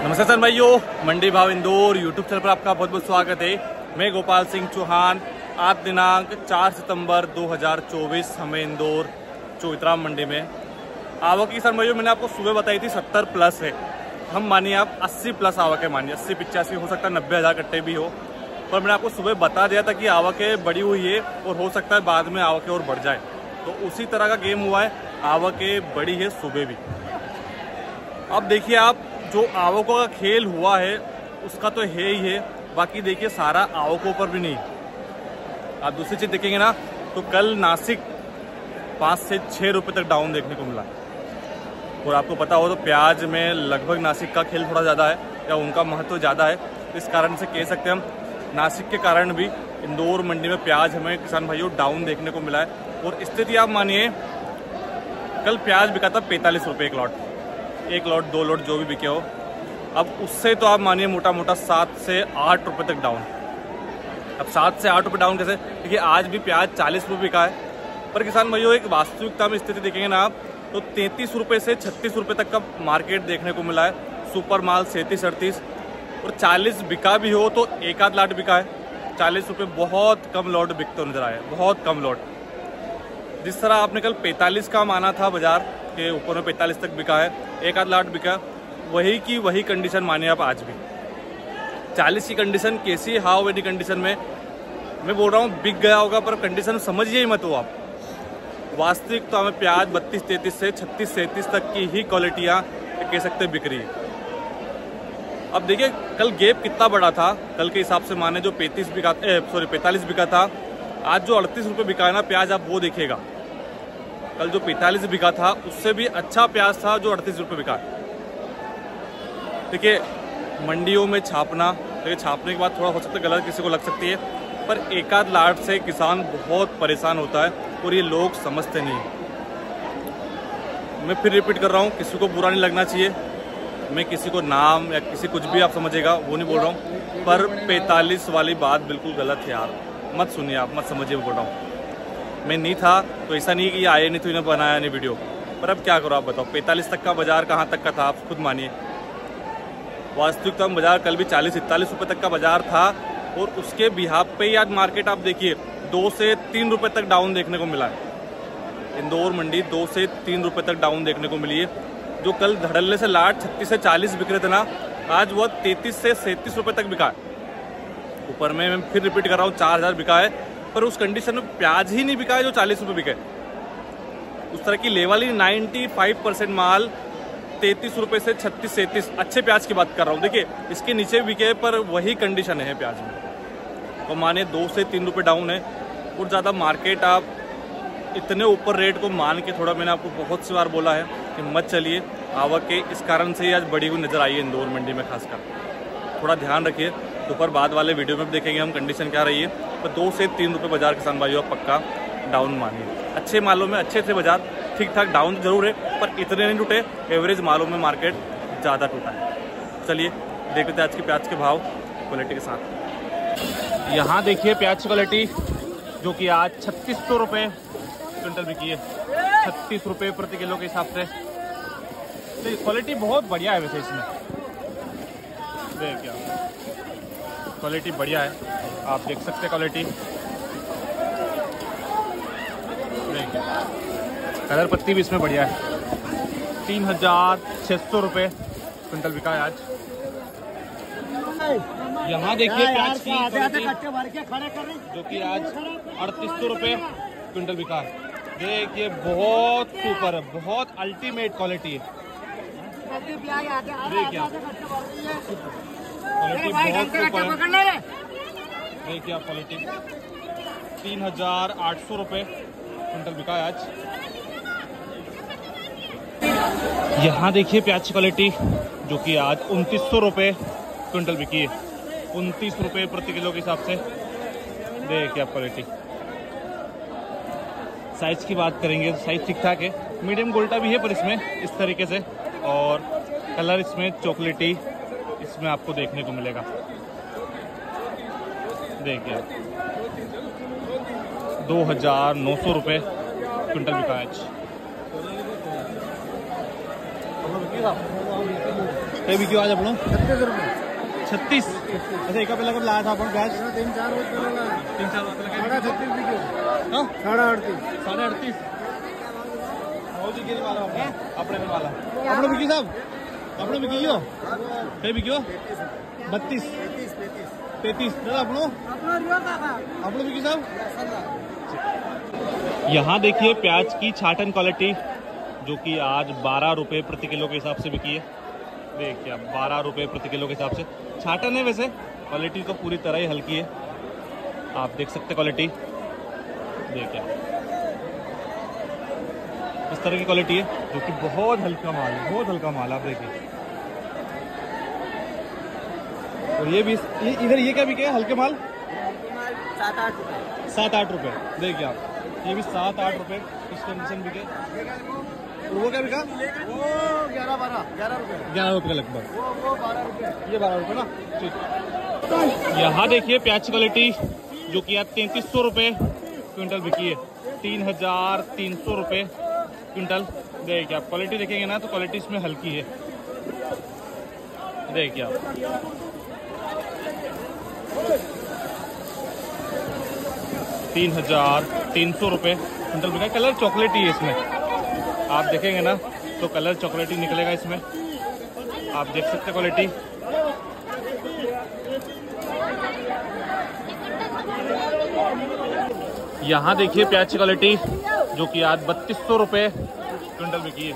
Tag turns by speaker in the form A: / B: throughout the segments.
A: नमस्कार सर, भाइयों। मंडी भाव इंदौर यूट्यूब चैनल पर आपका बहुत बहुत स्वागत है। मैं गोपाल सिंह चौहान। आज दिनांक 4 सितंबर 2024 हमें इंदौर चौतरा मंडी में। आवक की सर, भाइयों, मैंने आपको सुबह बताई थी 70 प्लस है। हम मानिए आप 80 प्लस आवक है, मानिए। अस्सी, पिचासी हो सकता है, नब्बे हज़ार कट्टे भी हो। पर मैंने आपको सुबह बता दिया था कि आवकें बढ़ी हुई है और हो सकता है बाद में आवकें और बढ़ जाए। तो उसी तरह का गेम हुआ है। आवकें बड़ी है सुबह भी। अब देखिए आप जो आवकों का खेल हुआ है, उसका तो है ही है। बाकी देखिए, सारा आवकों पर भी नहीं। आप दूसरी चीज़ देखेंगे ना तो कल नासिक पाँच से छः रुपये तक डाउन देखने को मिला। और आपको पता हो तो प्याज में लगभग नासिक का खेल थोड़ा ज़्यादा है, या उनका महत्व ज़्यादा है। इस कारण से कह सकते हैं हम, नासिक के कारण भी इंदौर मंडी में प्याज हमें किसान भाइयों डाउन देखने को मिला है। और स्थिति आप मानिए, कल प्याज बिका था पैंतालीस रुपये एक लॉट एक लॉट दो लॉट जो भी बिके हो। अब उससे तो आप मानिए मोटा मोटा सात से आठ रुपये तक डाउन अब सात से आठ रुपये डाउन कैसे? देखिए, आज भी प्याज चालीस रुपये बिका है। पर किसान भाइयों, एक वास्तविकता में स्थिति देखेंगे ना आप तो तैंतीस रुपये से छत्तीस रुपये तक का मार्केट देखने को मिला है। सुपर माल सैंतीस, अड़तीस। और चालीस बिका भी हो तो एक आध लाट बिका है। चालीस रुपये बहुत कम लॉट बिकते नज़र आए बहुत कम लॉट जिस तरह आपने कल पैंतालीस का माना था बाज़ार के ऊपर में पैंतालीस तक बिका है, एक आध लाट बिका, वही की वही कंडीशन माने आप आज भी। चालीस की कंडीशन कैसी हाउ वेडी कंडीशन में, मैं बोल रहा हूँ, बिक गया होगा, पर कंडीशन समझिए ही मत हो आप। वास्तविक तो हमें प्याज बत्तीस, तैंतीस से छत्तीस, सैंतीस तक की ही क्वालिटियाँ कह सकते बिक रही है। अब देखिए, कल गैप कितना बड़ा था, कल के हिसाब से माने जो पैंतीस बिका सॉरी पैंतालीस बिका था, आज जो अड़तीस रुपये बिका है ना, प्याज आप वो देखिएगा। कल जो पैंतालीस बिका था, उससे भी अच्छा प्याज था जो अड़तीस रुपये बिका। देखिए, मंडियों में छापना, देखिए, छापने के बाद थोड़ा हो सकता है गलत किसी को लग सकती है, पर एक आध लाट से किसान बहुत परेशान होता है और ये लोग समझते नहीं। मैं फिर रिपीट कर रहा हूँ, किसी को बुरा नहीं लगना चाहिए। मैं किसी को नाम या किसी कुछ भी आप समझेगा वो नहीं बोल रहा हूँ। पर पैंतालीस वाली बात बिल्कुल गलत है यार। मत सुनिए आप, मत समझिए बोल रहा हूँ। मैं नहीं था तो ऐसा नहीं कि ये आए नहीं तो इन्हें बनाया नहीं वीडियो। पर अब क्या करो आप बताओ, पैंतालीस तक का बाज़ार कहाँ तक का था, आप खुद मानिए। वास्तविकता में बाज़ार कल भी चालीस, इकतालीस रुपये तक का बाज़ार था, और उसके बिहाब पे ही आज मार्केट आप देखिए, दो से तीन रुपये तक डाउन देखने को मिला है। इंदौर मंडी दो से तीन रुपये तक डाउन देखने को मिली है, जो कल धड़ल्ले से लाट, छत्तीस से चालीस बिक रहे थे ना, आज वह तैतीस से सैंतीस रुपये तक बिका है। ऊपर में मैं फिर रिपीट कर रहा हूँ, चार हज़ार बिका है पर उस कंडीशन में प्याज ही नहीं बिका जो चालीस रुपये बिके। उस तरह की लेवल ही नाइन्टी फाइव परसेंट माल तैतीस रुपये से छत्तीस, सैंतीस। अच्छे प्याज की बात कर रहा हूँ। देखिए, इसके नीचे बिके पर वही कंडीशन है प्याज में। तो माने दो से तीन रुपये डाउन है। और ज़्यादा मार्केट आप इतने ऊपर रेट को मान के थोड़ा मैंने आपको बहुत सी बार बोला है कि मत चलिए। आवक के इस कारण से ही आज बड़ी हुई नज़र आई है इंदौर मंडी में खासकर। थोड़ा ध्यान रखिए। दोपहर बाद वाले वीडियो में भी देखेंगे हम कंडीशन क्या रही है। तो दो से तीन रुपये बाज़ार, किसान भाइयों पक्का डाउन मानिए। अच्छे मालों में अच्छे थे बाज़ार ठीक ठाक डाउन तो ज़रूर है, पर इतने नहीं टूटे एवरेज मालों में मार्केट ज़्यादा टूटा है। चलिए, देखते थे आज के प्याज के भाव क्वालिटी के साथ। यहाँ देखिए प्याज की क्वालिटी जो कि आज छत्तीस सौ रुपये क्विंटल बिकी है। छत्तीस रुपये प्रति किलो के हिसाब से। तो क्वालिटी बहुत बढ़िया है वैसे इसमें। देख क्या। क्वालिटी बढ़िया है। आप देख सकते हैं क्वालिटी। कलर पत्ती भी इसमें बढ़िया है। तीन हज़ार छः सौ रुपये क्विंटल बिका है आज। यहाँ देखिए प्याज की जो कि आज अड़तीस सौ रुपये क्विंटल बिका है। देखिए बहुत सुपर है बहुत अल्टीमेट क्वालिटी है। देखिए क्वालिटी बहुत देखिए आप क्वालिटी तीन हज़ार आठ सौ रुपये क्विंटल बिका है आज। यहाँ देखिए प्याज की क्वालिटी जो कि आज उनतीस सौ रुपये क्विंटल बिकी है। उनतीस रुपये प्रति किलो के हिसाब से। देखिए आप क्वालिटी साइज़ की बात करेंगे तो साइज़ ठीक ठाक है मीडियम गोल्टा भी है पर इसमें इस तरीके से। और कलर इसमें चॉकलेटी इसमें आपको देखने को मिलेगा। देखिए। दो हज़ार नौ सौ रुपये क्विंटल बिका आज। कई बिकी आज अपनों?
B: छत्तीस। रुपये
A: छत्तीस अच्छा एक पहला कब लाया था अपन
B: तीन चार
A: तीन चार
B: साढ़े छत्तीस बिके साढ़े अड़तीस
A: साढ़े अड़तीस अपने वाला। अपने बिकी साहब? हो कई बिकी हो बत्तीस। पैंतीस दादा, अपनों? अपने बिकी साहब यहाँ देखिए प्याज की छाटन क्वालिटी जो कि आज बारह रुपए प्रति किलो के हिसाब से बिकी है। देखिए आप, बारह रुपए प्रति किलो के हिसाब से। छाटन है वैसे क्वालिटी तो पूरी तरह ही हल्की है। आप देख सकते क्वालिटी देखिए। इस तरह की क्वालिटी है, जो कि बहुत हल्का माल है, बहुत हल्का माल आप देखिए। और ये भी इधर ये क्या बिके हल्के माल?
B: सात आठ रुपये
A: सात आठ रुपए। देखिए आप, ये भी सात आठ रुपए इस कंडीशन बिके। वो क्या बिका?
B: वो ग्यारह बारह ग्यारह रुपये
A: ग्यारह रुपए लगभग।
B: बारह रुपये
A: ये बारह रुपए ना? ठीक। यहाँ देखिए प्याज क्वालिटी जो कि आज तैंतीस सौ रुपये क्विंटल बिकी है। तीन हज़ार तीन सौ रुपये क्विंटल देखिए आप क्वालिटी देखेंगे ना तो क्वालिटी इसमें हल्की है। देखिए आप। तीन हज़ार तीन सौ रुपये क्विंटल बिका है। कलर चॉकलेटी है इसमें। आप देखेंगे ना तो कलर चॉकलेटी निकलेगा इसमें। आप देख सकते क्वालिटी यहाँ देखिए प्याज की क्वालिटी जो कि आज बत्तीस सौ रुपये क्विंटल बिकी है।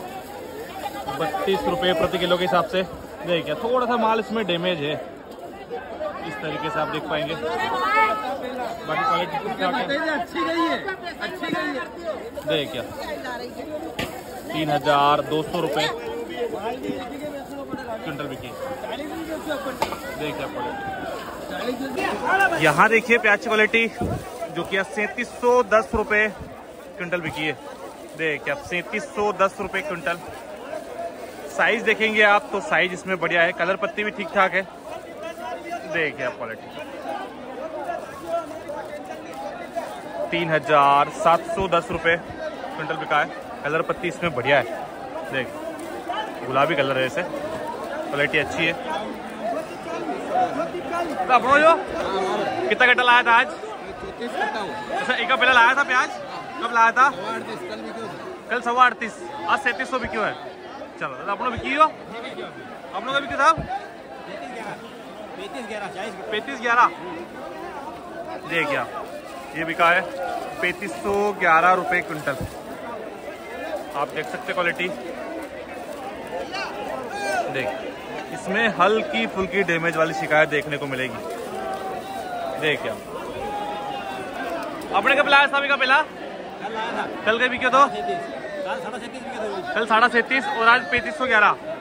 A: बत्तीस रुपये प्रति किलो के हिसाब से। देखिए थोड़ा सा माल इसमें डैमेज है। इस तरीके से आप देख पाएँगे। बाकी क्वालिटी ठीक ठाक है
B: अच्छी गई है अच्छी गई है
A: देखिए तीन हज़ार दो सौ रुपये क्विंटल बिकी देखिए क्वालिटी यहाँ देखिए प्याज की क्वालिटी जो कि सैंतीस सौ दस रुपये क्विंटल बिकी है। देखिए आप सैंतीस सौ दस रुपये क्विंटल। साइज़ देखेंगे आप तो साइज़ इसमें बढ़िया है। कलर पत्ती भी ठीक ठाक है। देखिए आप क्वालिटी तीन हज़ार सात सौ दस रुपये क्विंटल बिका है। कलर पत्ती इसमें बढ़िया है। देख गुलाबी कलर है इसे। क्वालिटी अच्छी है। तो अपनो जो कितना कट्टा लाया था आज? अच्छा एक पहले लाया था प्याज? कब लाया था?
B: कल
A: सवा अड़तीस। आज सैंतीस सौ बिक्यो है? चलो दादा अपनो बिकी हो? अपनों का बिक्यो साहब
B: पैंतीस ग्यारह चालीस
A: पैंतीस ग्यारह। देखिए आप ये बिका है पैंतीस सौ ग्यारह रुपये क्विंटल। आप देख सकते क्वालिटी देख इसमें हल्की फुल्की डैमेज वाली शिकायत देखने को मिलेगी। देखिए आप अपने कब लाया अभी का पहला?
B: कल
A: का के बिके तो? कल साढ़ा सैंतीस और आज पैंतीस सौ ग्यारह।